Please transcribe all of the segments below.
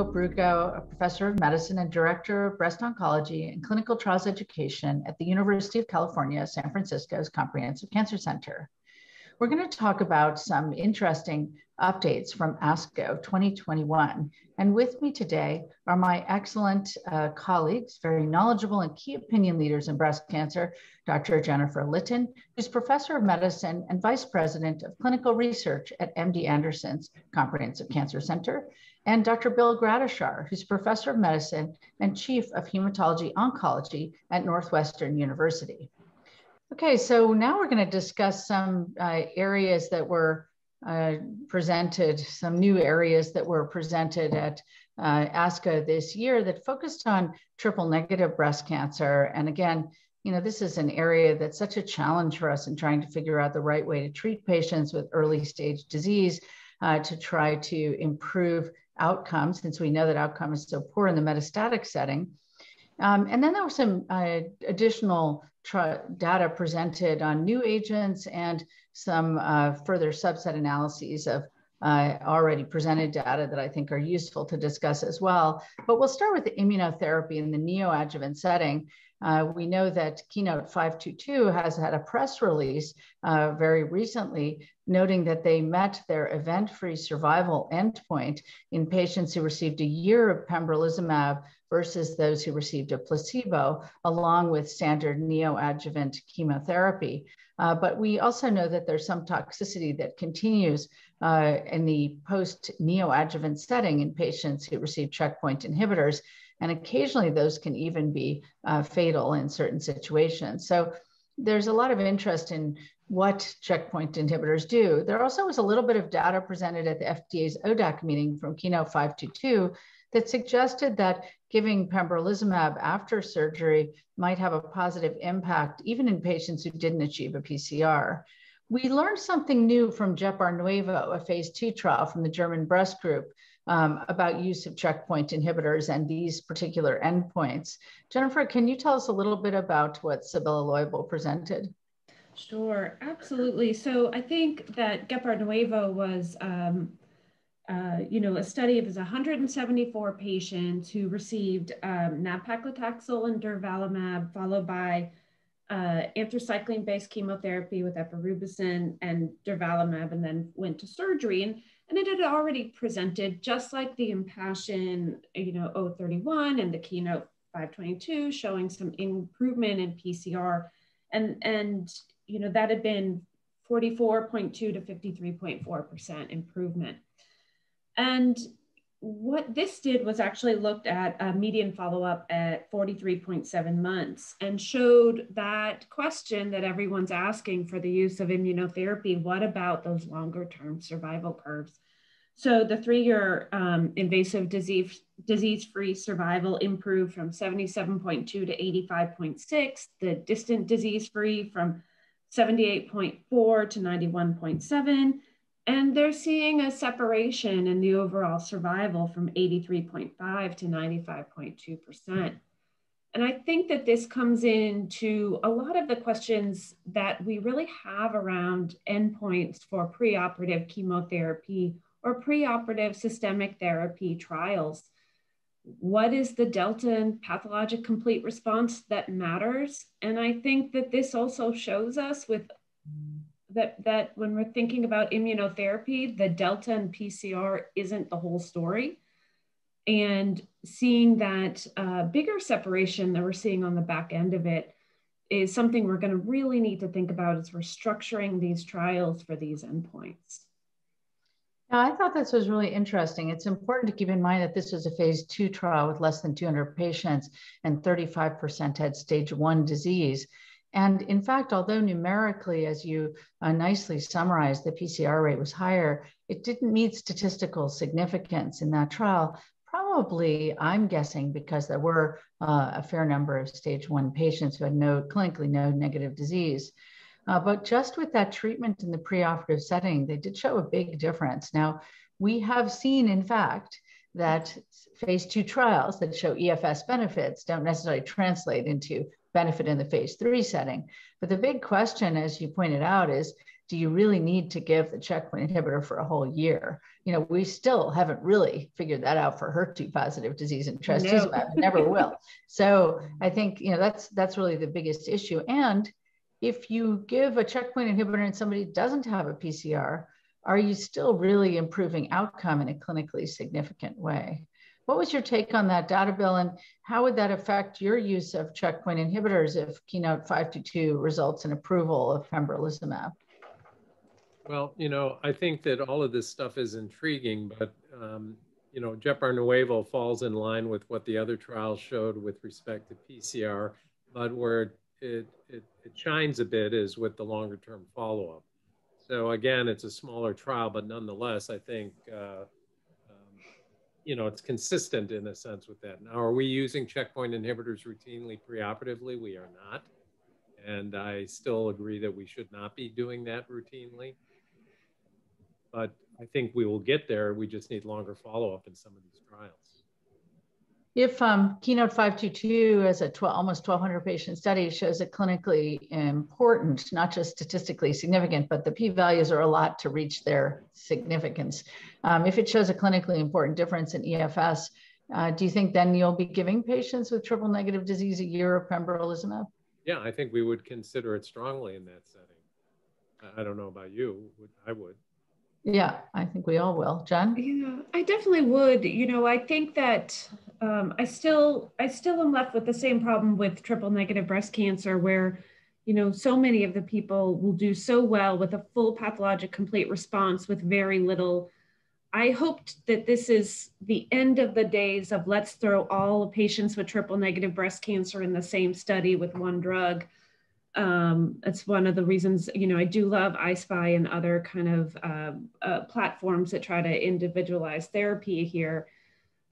Hope a professor of medicine and director of breast oncology and clinical trials education at the University of California, San Francisco's Comprehensive Cancer Center. We're going to talk about some interesting updates from ASCO 2021. And with me today are my excellent uh, colleagues, very knowledgeable and key opinion leaders in breast cancer, Dr. Jennifer Litton, who's professor of medicine and vice president of clinical research at MD Anderson's Comprehensive Cancer Center, and Dr. Bill Gradishar, who's professor of medicine and chief of hematology oncology at Northwestern University. Okay, so now we're going to discuss some uh, areas that were uh, presented, some new areas that were presented at uh, ASCO this year that focused on triple negative breast cancer. And again, you know, this is an area that's such a challenge for us in trying to figure out the right way to treat patients with early stage disease uh, to try to improve outcomes, since we know that outcome is so poor in the metastatic setting. Um, and then there were some uh, additional data presented on new agents and some uh, further subset analyses of uh, already presented data that I think are useful to discuss as well. But we'll start with the immunotherapy in the neoadjuvant setting. Uh, we know that Keynote 522 has had a press release uh, very recently noting that they met their event free survival endpoint in patients who received a year of pembrolizumab versus those who received a placebo, along with standard neoadjuvant chemotherapy. Uh, but we also know that there's some toxicity that continues uh, in the post neoadjuvant setting in patients who receive checkpoint inhibitors. And occasionally those can even be uh, fatal in certain situations. So there's a lot of interest in what checkpoint inhibitors do. There also was a little bit of data presented at the FDA's ODAC meeting from Keynote 522 that suggested that giving pembrolizumab after surgery might have a positive impact, even in patients who didn't achieve a PCR. We learned something new from GeparNuevo, a phase two trial from the German breast group, um, about use of checkpoint inhibitors and these particular endpoints. Jennifer, can you tell us a little bit about what Sibylle Loibl presented? Sure, absolutely. So I think that GeparNuevo was, um, uh, you know, a study of 174 patients who received um, nab-paclitaxel and durvalumab, followed by uh, anthracycline-based chemotherapy with epirubicin and durvalumab, and then went to surgery. And, and it had already presented, just like the Impassion, you know, 031 and the Keynote 522, showing some improvement in PCR. And, and you know, that had been 44.2 to 53.4% improvement. And what this did was actually looked at a median follow-up at 43.7 months and showed that question that everyone's asking for the use of immunotherapy, what about those longer term survival curves? So the three-year um, invasive disease disease-free survival improved from 77.2 to 85.6, the distant disease-free from 78.4 to 91.7. And they're seeing a separation in the overall survival from 83.5 to 95.2%. And I think that this comes into a lot of the questions that we really have around endpoints for preoperative chemotherapy or preoperative systemic therapy trials what is the delta and pathologic complete response that matters and i think that this also shows us with that that when we're thinking about immunotherapy the delta and pcr isn't the whole story and seeing that uh, bigger separation that we're seeing on the back end of it is something we're going to really need to think about as we're structuring these trials for these endpoints now, I thought this was really interesting. It's important to keep in mind that this was a phase two trial with less than 200 patients and 35% had stage one disease. And in fact, although numerically, as you uh, nicely summarized, the PCR rate was higher, it didn't meet statistical significance in that trial. Probably, I'm guessing, because there were uh, a fair number of stage one patients who had no clinically no negative disease. Uh, but just with that treatment in the preoperative setting, they did show a big difference. Now, we have seen, in fact, that phase two trials that show EFS benefits don't necessarily translate into benefit in the phase three setting. But the big question, as you pointed out, is do you really need to give the checkpoint inhibitor for a whole year? You know, we still haven't really figured that out for HER2 positive disease and trastuzumab, no. never will. So I think, you know, that's that's really the biggest issue. And if you give a checkpoint inhibitor and somebody doesn't have a PCR, are you still really improving outcome in a clinically significant way? What was your take on that data, Bill, and how would that affect your use of checkpoint inhibitors if Keynote 522 results in approval of pembrolizumab? Well, you know, I think that all of this stuff is intriguing, but, um, you know, GeparNuevo falls in line with what the other trials showed with respect to PCR, but where it, it, it shines a bit is with the longer term follow-up. So again, it's a smaller trial, but nonetheless, I think, uh, you know, it's consistent in a sense with that. Now, are we using checkpoint inhibitors routinely preoperatively? We are not. And I still agree that we should not be doing that routinely. But I think we will get there. We just need longer follow-up in some of these trials. If um, Keynote 522 as a 12, almost 1,200 patient study shows it clinically important, not just statistically significant, but the p-values are a lot to reach their significance. Um, if it shows a clinically important difference in EFS, uh, do you think then you'll be giving patients with triple negative disease a year of pembrolizumab? Yeah, I think we would consider it strongly in that setting. I don't know about you, I would. Yeah, I think we all will. Jen? Yeah, I definitely would. You know, I think that um, I still I still am left with the same problem with triple negative breast cancer where you know so many of the people will do so well with a full pathologic complete response with very little. I hoped that this is the end of the days of let's throw all patients with triple negative breast cancer in the same study with one drug. Um, it's one of the reasons you know I do love I-SPY and other kind of uh, uh, platforms that try to individualize therapy here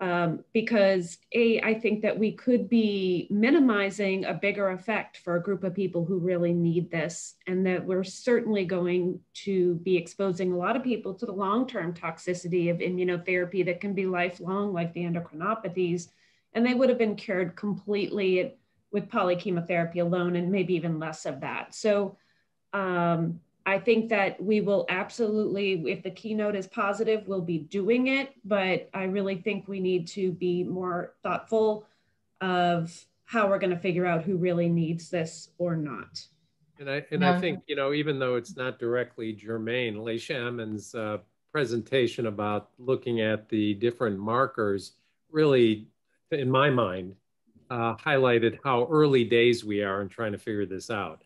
um, because a I think that we could be minimizing a bigger effect for a group of people who really need this, and that we're certainly going to be exposing a lot of people to the long-term toxicity of immunotherapy that can be lifelong, like the endocrinopathies, and they would have been cured completely with polychemotherapy alone and maybe even less of that. So um, I think that we will absolutely, if the keynote is positive, we'll be doing it. But I really think we need to be more thoughtful of how we're going to figure out who really needs this or not. And I and yeah. I think you know even though it's not directly germane, Leisha Emens' uh, presentation about looking at the different markers really, in my mind, uh, highlighted how early days we are in trying to figure this out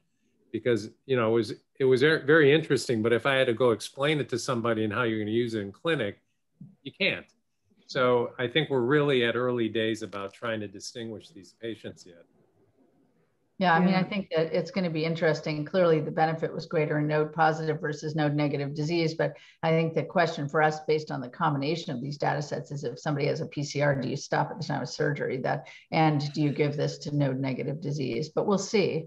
because you know it was it was very interesting but if i had to go explain it to somebody and how you're going to use it in clinic you can't so i think we're really at early days about trying to distinguish these patients yet yeah, I mean, I think that it's going to be interesting. Clearly, the benefit was greater in node positive versus node negative disease. But I think the question for us, based on the combination of these data sets, is if somebody has a PCR, do you stop at the time of surgery? That and do you give this to node negative disease? But we'll see.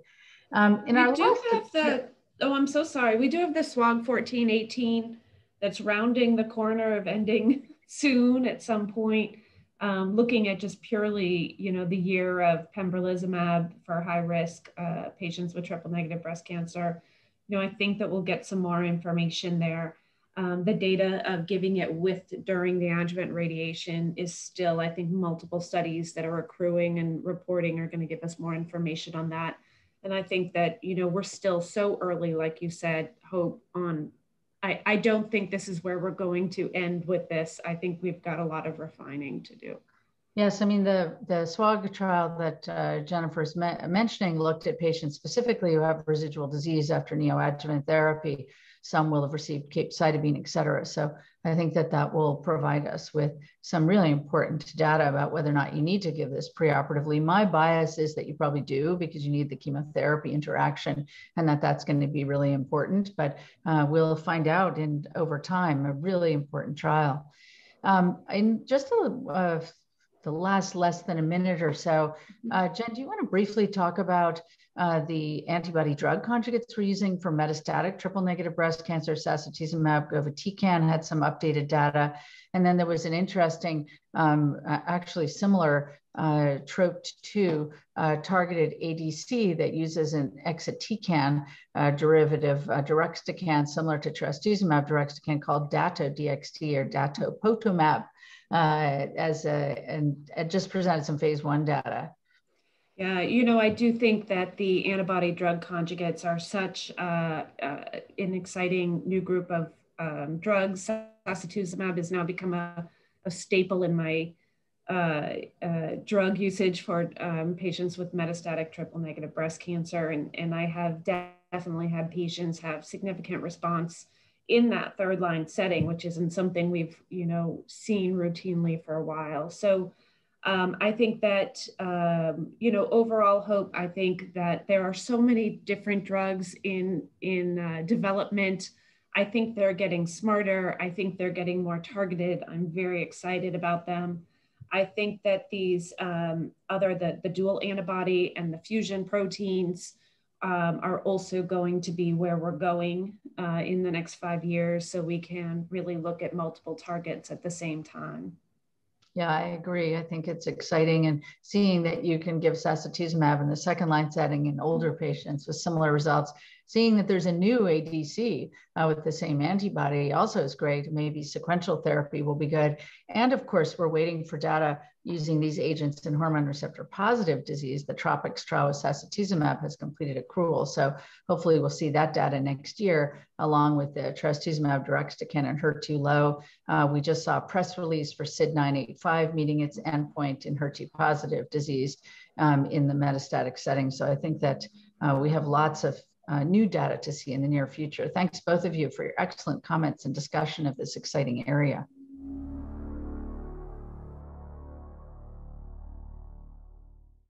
Um, in we our do last, have the. Oh, I'm so sorry. We do have the SWOG 1418 that's rounding the corner of ending soon at some point um, looking at just purely, you know, the year of pembrolizumab for high risk uh, patients with triple negative breast cancer, you know, I think that we'll get some more information there. Um, the data of giving it with during the adjuvant radiation is still, I think, multiple studies that are accruing and reporting are going to give us more information on that. And I think that, you know, we're still so early, like you said, hope on I, I don't think this is where we're going to end with this. I think we've got a lot of refining to do. Yes, I mean, the, the SWOG trial that uh, Jennifer's me mentioning looked at patients specifically who have residual disease after neoadjuvant therapy. Some will have received capecitabine, et cetera. So I think that that will provide us with some really important data about whether or not you need to give this preoperatively. My bias is that you probably do because you need the chemotherapy interaction and that that's going to be really important. But uh, we'll find out in over time, a really important trial. Um, in just a, uh, the last less than a minute or so, uh, Jen, do you want to briefly talk about uh, the antibody drug conjugates we're using for metastatic triple negative breast cancer, sacituzumab govitecan had some updated data. And then there was an interesting, um, actually similar uh, TROP2 uh, targeted ADC that uses an exatecan uh, derivative, uh, similar to trastuzumab deruxtecan called Dato-DXd or datopotamab, uh, as a, and it just presented some phase one data. Yeah, you know, I do think that the antibody drug conjugates are such uh, uh, an exciting new group of um, drugs. Sacituzumab has now become a, a staple in my uh, uh, drug usage for um, patients with metastatic triple negative breast cancer. And, and I have definitely had patients have significant response in that third line setting, which isn't something we've, you know, seen routinely for a while. So um, I think that, um, you know, overall hope, I think that there are so many different drugs in, in uh, development. I think they're getting smarter. I think they're getting more targeted. I'm very excited about them. I think that these um, other, the, the dual antibody and the fusion proteins um, are also going to be where we're going uh, in the next five years. So we can really look at multiple targets at the same time. Yeah, I agree. I think it's exciting and seeing that you can give sacituzumab in the second line setting in older patients with similar results. Seeing that there's a new ADC uh, with the same antibody also is great. Maybe sequential therapy will be good. And of course, we're waiting for data using these agents in hormone receptor positive disease, the TROPiCS trial with sacituzumab has completed accrual. So hopefully we'll see that data next year, along with the trastuzumab deruxtecan and HER2 low. Uh, we just saw a press release for SYD985 meeting its endpoint in HER2 positive disease um, in the metastatic setting. So I think that uh, we have lots of uh, new data to see in the near future. Thanks both of you for your excellent comments and discussion of this exciting area.